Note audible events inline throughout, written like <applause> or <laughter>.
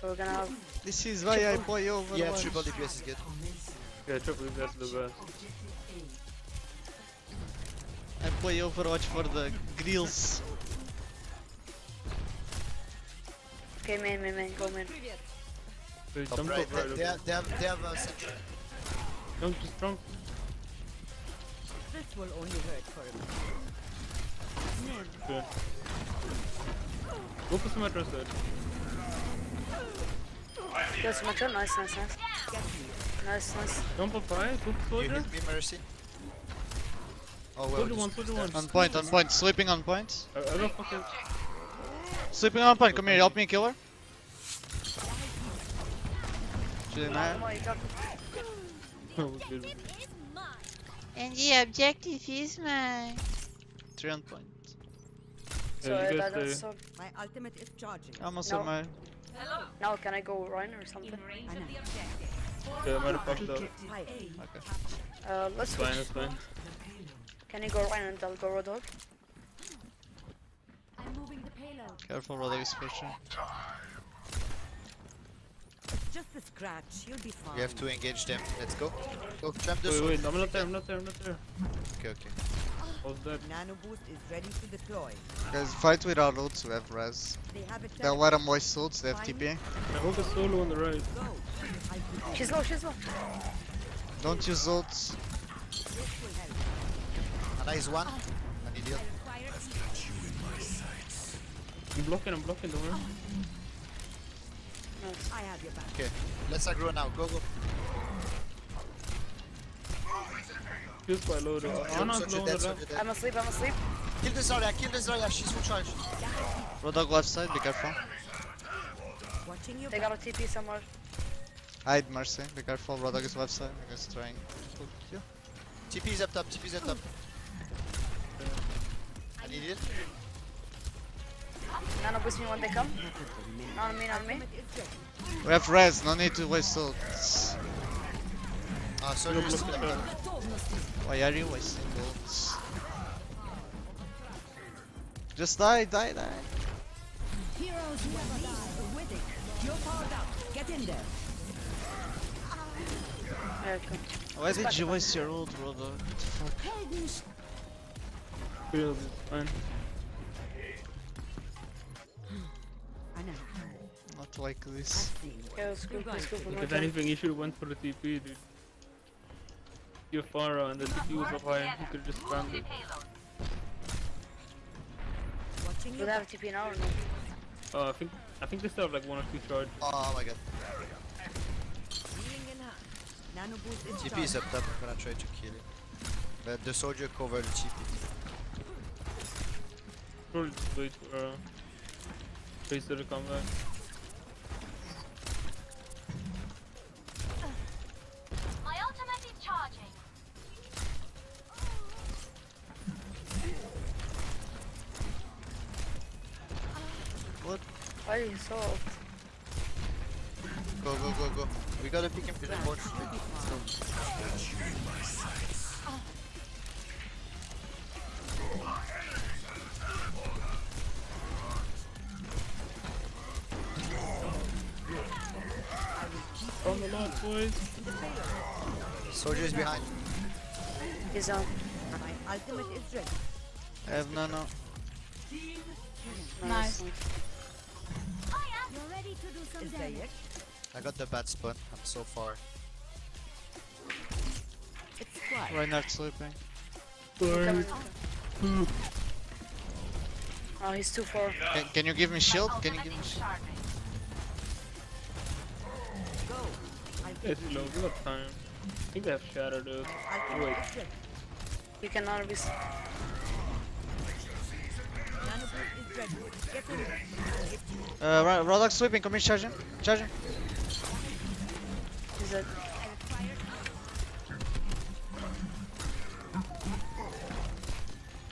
So we're gonna have. This is why I play over. Yeah, triple DPS is good. Yeah, triple that's the best. I play Overwatch for the grills. Okay, main, main, main, go main. So you Top jump right. up right They, they, have, they have, they have uh, sentry. Jump, just jump. This will only hurt for a minute. Good. Go for some address side. Go Symmetra, nice, nice, nice. Nice, nice. Jump up high, go for You soldier. hit me, Mercy. Oh well. Soldier just one, soldier one. On point, on point, sleeping on point. I, I don't fucking. Sleeping on point, come here, help me kill her. She didn't have. Come on, you got good. And the objective is mine. Three on point. So Yeah, uh, you guys that's stay. so. My ultimate is charging. Almost No. on my. Now can I go Ryan or something? Ana. Yeah, I might have fucked up. Okay. Uh, let's It's fine, it's fine. Can you go Ryan and I'll go Roadhog? I'm moving the payload. Careful, Roderick is pushing. Just a scratch. You'll be fine. We have to engage them. Let's go. Go, trap the Wait, sword. wait, I'm not there, I'm not there, I'm not there. Okay, okay. I was dead. Nano boost is ready to deploy. Guys, fight without ults, we have res. They have a They'll let them waste ults, they have TP. I hold the solo on the right. Go. I She's low, she's low. Don't use ults. this will help. Ana is one. I need heal. I'm blocking, I'm blocking, don't worry. I have your back. Okay. Let's aggro now. Go, go. Feels quite low though. Soldier, Ana's soldier low on dead, the soldier left. dead. I'm asleep, I'm asleep. Kill this Zarya, kill this Zarya. She's full charge. Roadhog left side, be careful. Watching your They got a TP somewhere. Hide Mercy, be careful, Roadhog is left side. You guys trying to poke you. TP is up top, TP is up top. I need heal. Nano boost me when they come. Not on me, not on me. Ultimate is ready. We have res, no need to waste ults. Ah, sorry, Block, just block, kill Why are you wasting ults? Just die, die, die. Heroes never die. With it. You're powered up. Get in there. Okay. Why did you waste your ult, Roadhog? What the fuck? Feels fine. Not like I've this. If anything, you should have went for the TP, dude. You're Pharah and the TP was up high, you could just spam it. Watching Do your they back. have TP now or no? Uh, I think I think they still have like one or two charge. Oh my god. Healing in hand. Nano boost is TP is up top. I'm gonna try to kill it. But the soldier cover the TP. Probably just wait for uh, Tracer to come back. Why are you so old? Go, go, go, go. We gotta pick him to the board. On the lot, boys! Soldier is behind. He's on. My ultimate is ready. I have nano. Nice. You're ready to do some Is there damage. I got the bad spot. I'm so far. It's quiet. Reinhardt sleeping. Coming. Oh, he's too far. Can, can you give me shield? Can you give me shield? Go. I'll It's low, we got time. I think they have shatter though. Ultimate Wait. You cannot be. s- is ready. Get in there. Uh, Ro- Roadhog sleeping, come here, charge him. Charge him. He's dead.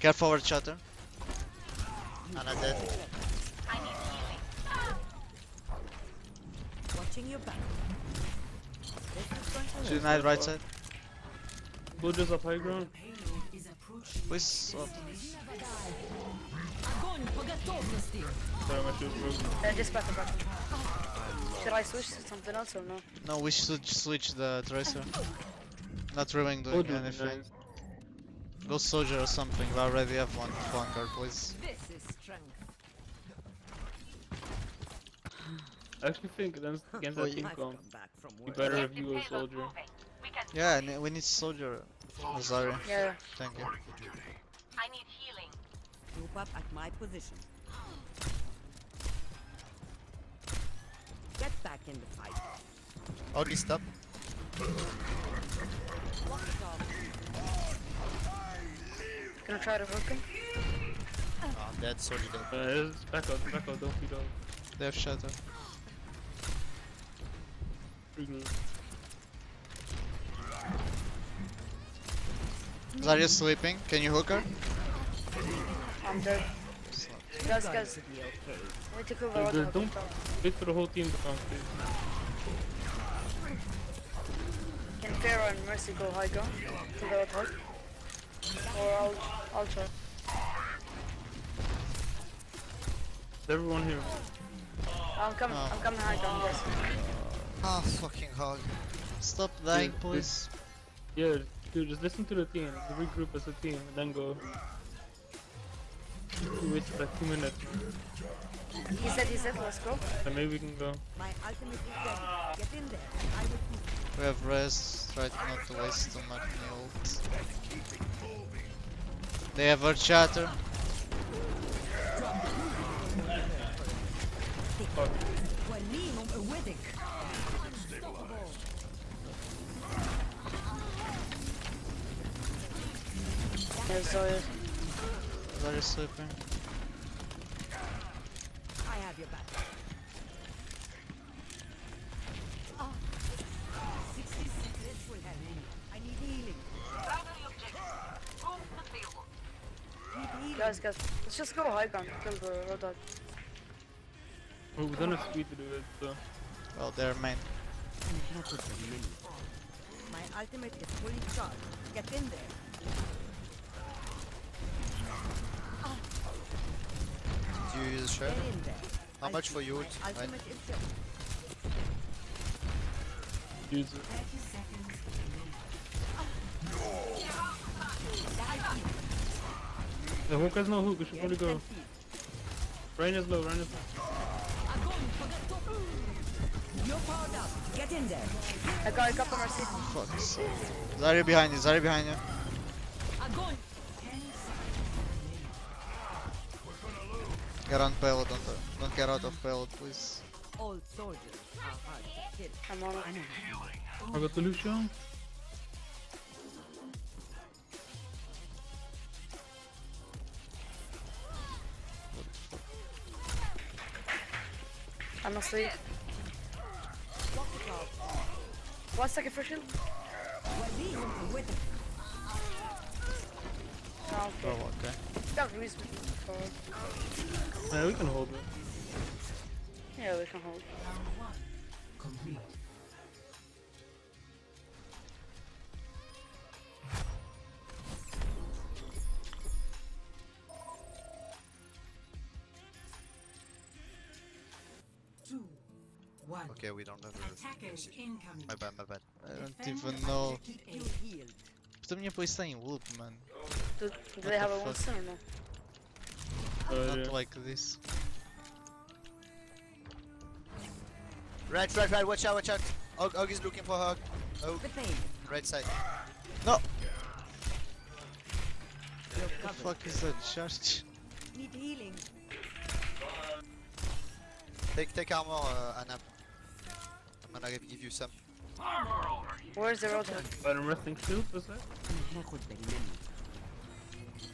Careful over shatter. Ana dead. Watching your back. This is going to She hurt. denied right side. Soldiers up high ground. Please. Sorry, my shoes broke. Just back, back. Should I switch to something else or no? No, we should switch the tracer. Not Ruin doing Soldier would anything. nice. Go soldier or something. We already have one flanker, please. This is strength. I actually think against, against Oh, that yeah. King I've Kong, come back from you better Get if the you a soldier. moving. We can Yeah, we need soldier. Oh, sorry. Yeah. Thank you. I need healing. Group up at my position. Get back in the fight. Ugly stop. Walk it off. Gonna try to hook him. Oh, I'm dead. Soldier dead. Uh, back up, back up, don't feed up. They have shatter. Freaking- Zarya sleeping. Can you hook her? I'm dead. It's Guys, Going guys, to be okay. we Don't- the don't- Wait for the whole team to come, please. Can Pharah and Mercy go high ground? To the hook? Or I'll, I'll try. Is everyone here? I'm coming, Oh. I'm coming high ground, guys. Ah, fucking hog. Stop dying, Dude, dude. please. Yeah, dude, just listen to the team. Regroup as a team, and then go wait for like two minutes. He said, he said, let's go. Then maybe we can go. My ultimate is. Get in there. I will move. We have rest, try not to waste too much ult. They have a shatter. Fuck. There's oil. Yeah, so Zarya sleeping. I have your back. Ah. 60 seconds will help me. I need healing. Primary objective. Move the payload. Need guys, guys, let's just go high ground. Kill the Roadhog. Well, we don't have speed to do it, so. Well, they're main. Not with the mini. My ultimate is fully charged. Get in there. Did you use share? Get. How much for you? My ult? Right? ultimate is ready. Use it. The Honka's no hook, we should probably go. Rein is low, Rein is low. You're powered up. Get in there. I got, I got the Mercy. Fuck. sake. Zarya behind you. Zarya behind you. Get on payload, don't, don't get out of payload, please. All soldiers are. I on I need healing. I got the Lucian. I'm asleep. One second for shield. Oh, okay. Oh, okay. Got Ruiz for... Yeah, we can hold it. Yeah, we can hold. Two. One. Okay, we don't have a Attackers incoming. My bad, my bad. I don't even know. Keep you healed. Кто мне пояса em loop, man? Do, do they have a one fuck? soon or no? Uh, Not yeah. like this. Right, right, right. Watch out, watch out. Og, Og is looking for her. Oh, The pain. right side. No! You're What the fuck is that charge? Need healing. Take, take armor, uh, Ana. I'm gonna give you some. Where's the Roadhog? But I'm resting shield, was that?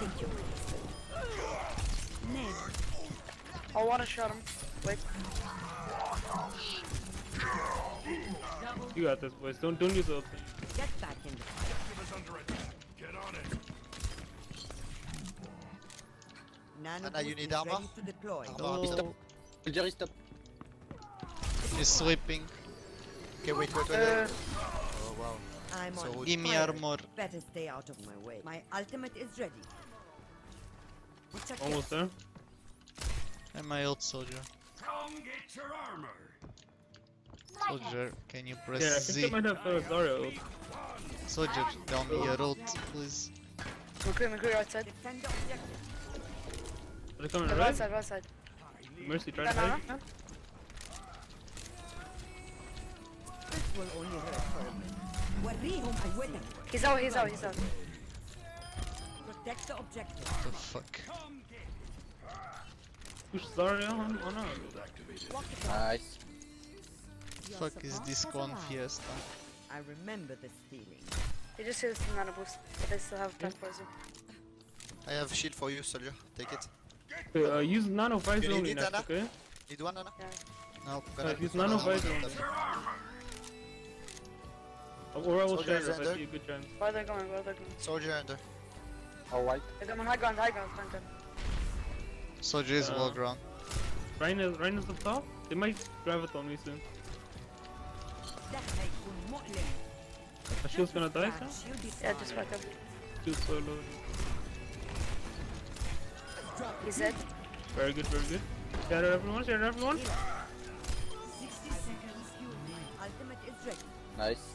Take your Ned. I wanna shot him. Wait. You got this, boys. Don't don't use the ulti. Get back in the fight. Nano Ana, you need is armor? ready to deploy. Armor. Stop. Soldier, stop. He's sweeping. Okay, wait, wait, wait. Uh, oh wow. I'm So on Give me armor. Better stay out of my way. My ultimate is ready. What's a Almost there. And my old soldier. Come get your armor. Soldier, can you press Yeah, I think Z? might have uh, Zarya ult. Soldier, down your ult, please. McCree, McCree, right side. Defend the objective. Are coming Right right? side, right side. Mercy, try to Banana. hide. This will only hurt for a minute. He's out, he's out, he's out. Protect the objective. What the fuck? Push Zarya on, on her. Nice. Fuck is this con fiesta? I remember this feeling. He just heals from Nano boost, but I still have time for you. I have shield for you, soldier. Take it. Okay, uh, use nano five only next, okay? Need one nano? Yeah. No, gonna uh, use nano five only. Or I will share if I see a good chance. Where they going? Where they going? Soldier under. Alright. white. They're coming high ground, high ground, turn, turn. Soldier is uh, well ground. Rein is, Rein is up top? They might gravitate on me soon. My shield's gonna die soon? Yeah, just back up. Shield's so low. He's dead. Very good, very good. Share everyone, share everyone. Nice.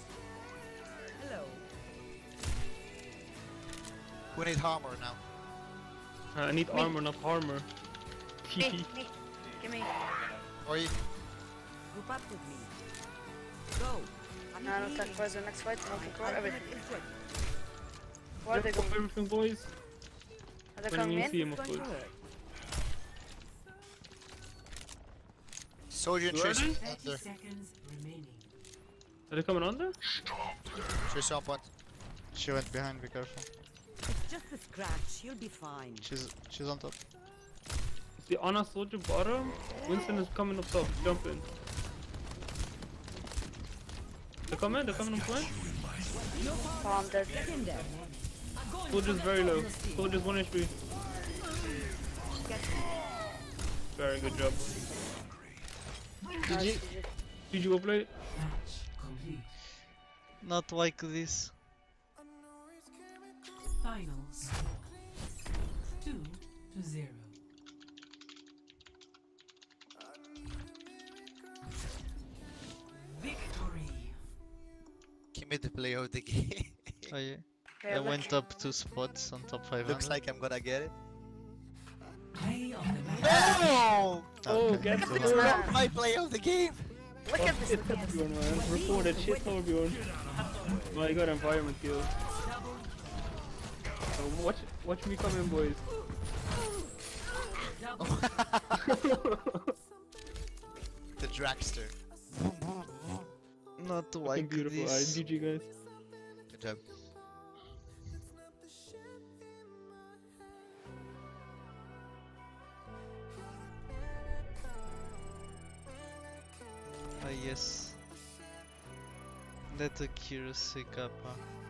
Who need armor now? Uh, I need armor, not armor. Me, <laughs> me. Give me. Oi. Group up with me. Go. I'm Nano healing. tank poison next fight, and we can My cover everything. is ready. Where are they Grab going? everything, boys. Are they When coming in? see him, of It's going course. to hurt. Soldier and are Tracer. they? Under. seconds remaining. Are they coming under? Tracer on point. She went behind, be careful. It's just a scratch. She'll be fine. She's she's on top. See Ana soldier bottom. Winston is coming up top. Jump in. They're coming, they're coming on point. Oh, I'm dead. Get in. Soldier's very low. Soldier's 1 HP. Very good job. Did you- Did you go play? Not like this. Finals. Two to zero. Victory. Give me the play of the <laughs> game. Oh yeah. Yeah, I went up two spots on top 500. Looks like I'm gonna get it. Play of the match. No! Oh, Okay, get go the- on. My play of the game! Look at this. Shit Torbjorn man. Reported shit Torbjorn. Oh, I got environment kill. So watch, watch me come in boys. The dragster. Not Fucking like beautiful this. eyes. GG guys. Good job. Ah yes. That accuracy kappa. Whoa, new. Kappa.